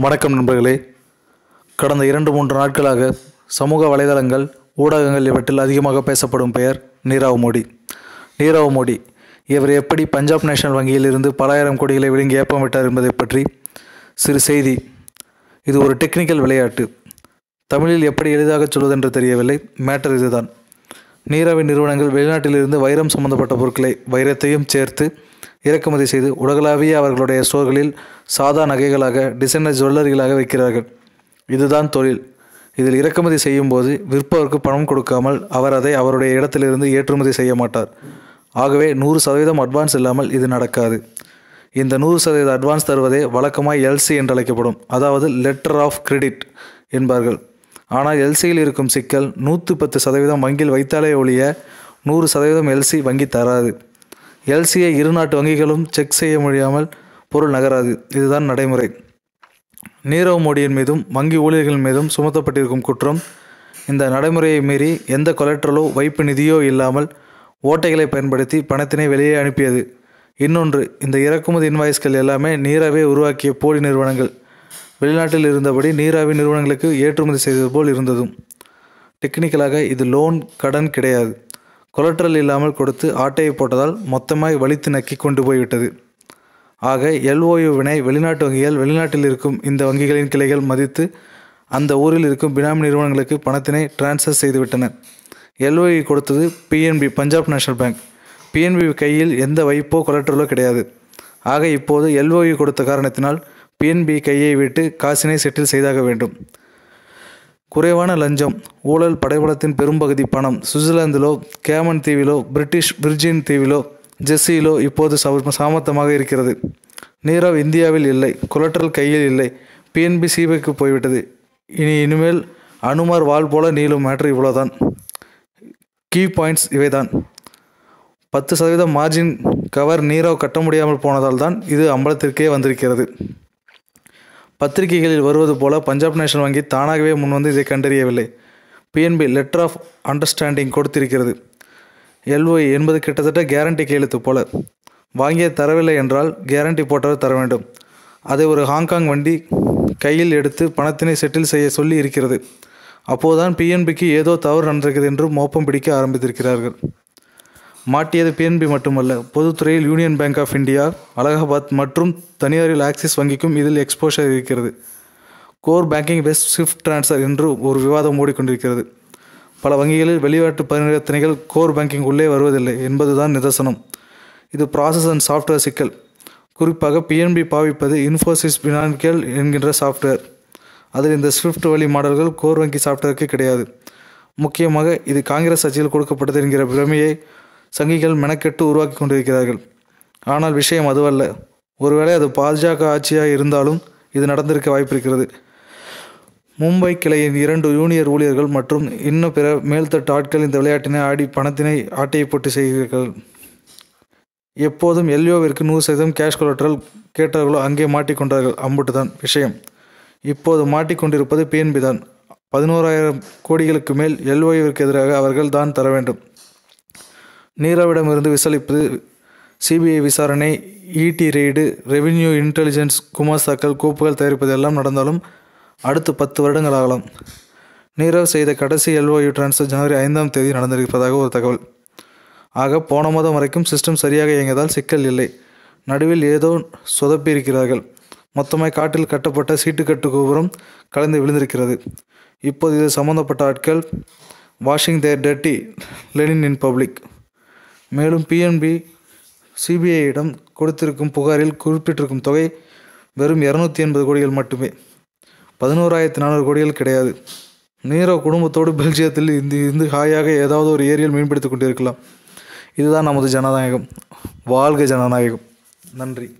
வணக்கம் நண்பர்களே. கடந்த இரண்டு மூன்று நாட்களாக சமூக வலைதளங்கள் ஊடகங்கள் இவற்றில் அதிகமாக பேசப்படும் பெயர் நீரவ் மோடி. நீரவ் மோடி இவர் எப்படி பஞ்சாப் நேஷனல் வங்கியில் இருந்து பலாயிரம் கோடிகளை விழுங்கி ஏப்பம் விட்டார் என்பதை பற்றி சிறு செய்தி. இது ஒரு டெக்னிக்கல் விளையாட்டு. தமிழில் எப்படி எளிதாக சொல்வதென்று தெரியவில்லை. மேட்டர் இதுதான். நீராவி நிறுவனங்கள் வெளிநாட்டிலிருந்து வைரம் சம்பந்தப்பட்ட பொருட்களை வைரத்தையும் சேர்த்து இறக்குமதி செய்து உலகளாவிய அவர்களுடைய ஸ்டோர்களில் சாதா நகைகளாக டிசைனர் ஜுவல்லரிகளாக விற்கிறார்கள் இதுதான் தொழில். இதில் இறக்குமதி செய்யும் போது விற்பவருக்கு பணம் கொடுக்காமல் அவர் அதை அவருடைய இடத்திலிருந்து ஏற்றுமதி செய்ய மாட்டார். ஆகவே நூறு சதவீதம் அட்வான்ஸ் இல்லாமல் இது நடக்காது. இந்த நூறு சதவீத அட்வான்ஸ் தருவதே வழக்கமாக எல்சி என்றழைக்கப்படும். அதாவது லெட்டர் ஆஃப் கிரெடிட் என்பார்கள். ஆனால் எல்சியில் இருக்கும் சிக்கல் நூற்றி பத்து சதவீதம் வங்கியில் வைத்தாலே ஒழிய நூறு சதவீதம் எல்சி வங்கி தராது. எல்சியை இரு நாட்டு வங்கிகளும் செக் செய்ய முடியாமல் பொருள் நகராது. இதுதான் நடைமுறை. நீரவ் மோடியின் மீதும் வங்கி ஊழியர்கள் மீதும் சுமத்தப்பட்டிருக்கும் குற்றம். இந்த நடைமுறையை மீறி எந்த கொலெக்டரலோ வைப்பு நிதியோ இல்லாமல் ஓட்டைகளை பயன்படுத்தி பணத்தினை வெளியே அனுப்பியது. இன்னொன்று இந்த இறக்குமதி இன்வாய்ஸ்கள் எல்லாமே நீராவே உருவாக்கிய போலி நிறுவனங்கள். வெளிநாட்டில் இருந்தபடி நீராவி நிறுவனங்களுக்கு ஏற்றுமதி செய்தது போல் இருந்ததும். டெக்னிக்கலாக இது லோன் கடன் கிடையாது. கொலட்ரல் இல்லாமல் கொடுத்து ஆட்டையை போட்டதால் மொத்தமாய் வலித்து நக்கி கொண்டு போய்விட்டது. ஆக எல்ஓயுவினை வெளிநாட்டு வங்கிகள் வெளிநாட்டில் இருக்கும் இந்த வங்கிகளின் கிளைகள் மதித்து அந்த ஊரில் இருக்கும் பினாமி நிறுவனங்களுக்கு பணத்தினை டிரான்ஸ்ஃபர் செய்துவிட்டன. எல்ஓயு கொடுத்தது PNB Punjab National Bank PNB கையில் எந்த வைப்போ கொலட்ரலோ கிடையாது. ஆக இப்போது எல்ஓயு கொடுத்த காரணத்தினால் பிஎன்பி கையை விட்டு காசினை செட்டில் செய்தாக வேண்டும். குறைவான லஞ்சம் ஊழல் படைபலத்தின் பெரும்பகுதி பணம் சுவிட்சர்லாந்திலோ கேமன் தீவிலோ பிரிட்டிஷ் விர்ஜின் தீவிலோ ஜெர்சியிலோ இப்போது சம சாமர்த்தமாக இருக்கிறது. நீரவ் இந்தியாவில் இல்லை கொலட்ரல் கையில் இல்லை பிஎன்பி சிபிஐக்கு போய்விட்டது. இனி இனிமேல் அனுமார் வால் போல நீளும் மேட்ரு இவ்வளோதான் கீ பாயிண்ட்ஸ் இவைதான். பத்து சதவீதம் மார்ஜின் கவர் நீரவ் கட்ட முடியாமல் போனதால் தான் இது அம்பலத்திற்கே வந்திருக்கிறது. பத்திரிகைகளில் வருவது போல பஞ்சாப் நேஷனல் வங்கி தானாகவே முன்வந்து இதை கண்டறியவில்லை. பிஎன்பி லெட்டர் ஆஃப் அண்டர்ஸ்டாண்டிங் கொடுத்திருக்கிறது. எல்ஓஐ என்பது கிட்டத்தட்ட கேரண்டி கையெழுத்து போல. வாங்கிய தரவில்லை என்றால் கேரண்டி போட்டவர் தர வேண்டும். அதை ஒரு ஹாங்காங் வண்டி கையில் எடுத்து பணத்தினை செட்டில் செய்ய சொல்லி இருக்கிறது. அப்போதுதான் பிஎன்பிக்கு ஏதோ தவறு நடந்திருக்கிறது என்று மோப்பம் பிடிக்க ஆரம்பித்திருக்கிறார்கள். மாட்டியது பிஎன்பி மட்டுமல்ல பொதுத்துறையில் Union Bank of India Allahabad மற்றும் தனியாரில் ஆக்சிஸ் வங்கிக்கும் இதில் எக்ஸ்போஷர் இருக்கிறது. Core banking best SWIFT transfer என்று ஒரு விவாதம் ஓடிக்கொண்டிருக்கிறது. பல வங்கிகளில் வெளிநாட்டு பரிவர்த்தனைகள் கோர் பேங்கிங் உள்ளே வருவதில்லை என்பதுதான் நிதர்சனம். இது ப்ராசஸ் அண்ட் சாஃப்ட்வேர் சிக்கல். குறிப்பாக பிஎன்பி பாவிப்பது இன்ஃபோசிஸ் பினான்கியல் என்கின்ற சாஃப்ட்வேர் அதில் இந்த ஸ்விஃப்ட் வழி மாடல்கள் கோர் வங்கி சாஃப்ட்வேருக்கு கிடையாது. முக்கியமாக இது காங்கிரஸ் ஆட்சியில் கொடுக்கப்பட்டது என்கிற பிரமையை சங்கிகள் மெனக்கெட்டு உருவாக்கி கொண்டிருக்கிறார்கள். ஆனால் விஷயம் அதுவல்ல. ஒருவேளை அது பாஜக ஆட்சியாக இருந்தாலும் இது நடந்திருக்க வாய்ப்பிருக்கிறது. மும்பை கிளையின் இரண்டு யூனியர் ஊழியர்கள் மற்றும் இன்னும் பிற மேல்தட்டு ஆட்கள் இந்த விளையாட்டினை ஆடி பணத்தினை ஆட்டையை போட்டு செய்கிறார்கள். எப்போதும் எல்யோவிற்கு நூறு சதவீதம் கேஷ் கொலட்ரல் கேட்டார்களோ அங்கே மாட்டிக்கொண்டார்கள். அம்புட்டு தான் விஷயம். இப்போது மாட்டிக்கொண்டிருப்பது பிஎன்பி தான். பதினோராயிரம் கோடிகளுக்கு மேல் எல்ஓவிற்கு எதிராக அவர்கள் தான் தர வேண்டும். நீரவிடமிருந்து விசாரிப்பது சிபிஐ விசாரணை இடி ரெய்டு ரெவின்யூ இன்டெலிஜென்ஸ் குமாஸ்தாக்கள் கோப்புகள் தயாரிப்பது எல்லாம் நடந்தாலும் அடுத்து பத்து வருடங்கள் ஆகலாம். நீரவ் செய்த கடைசி எல்ஓயு டிரான்ஸ்ஃபர் ஜனவரி ஐந்தாம் தேதி நடந்திருப்பதாக ஒரு தகவல். ஆக போன மாதம் வரைக்கும் சிஸ்டம் சரியாக இயங்கியதால் சிக்கல் இல்லை. நடுவில் ஏதோ சொதப்பி இருக்கிறார்கள் மொத்தமாய் காட்டில் கட்டப்பட்ட சீட்டுக்கட்டு கோபுரம் கலந்து விழுந்திருக்கிறது. இப்போது இது சம்பந்தப்பட்ட ஆட்கள் washing their dirty linen in public மேலும் பிஎன்பி சிபிஐயிடம் கொடுத்திருக்கும் புகாரில் குறிப்பிட்டிருக்கும் தொகை வெறும் இரநூத்தி எண்பது கோடிகள் மட்டுமே. பதினோராயிரத்தி நானூறு கோடிகள் கிடையாது. நீரவ் குடும்பத்தோடு பெல்ஜியத்தில் இந்த இருந்து ஹாயாக ஏதாவது ஒரு ஏரியில் மீன்பிடித்து கொண்டிருக்கலாம். இதுதான் நமது ஜனநாயகம். வாழ்க ஜனநாயகம். நன்றி.